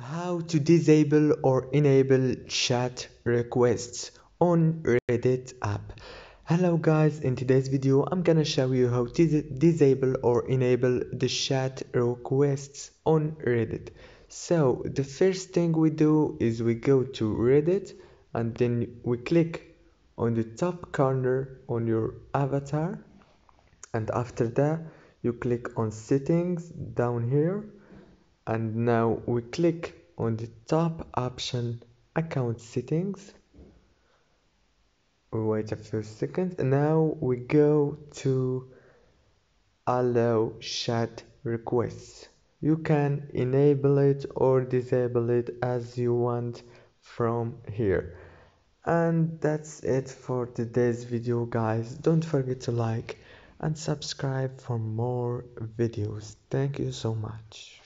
how to disable or enable chat requests on reddit app. Hello guys in today's video i'm gonna show you how to disable or enable the chat requests on reddit. So the first thing we do is we go to reddit and then we click on the top corner on your avatar and after that you click on settings down here and now we click on the top option account settings. We wait a few seconds. And now we go to allow chat requests. You can enable it or disable it as you want from here. And that's it for today's video guys. Don't forget to like and subscribe for more videos. Thank you so much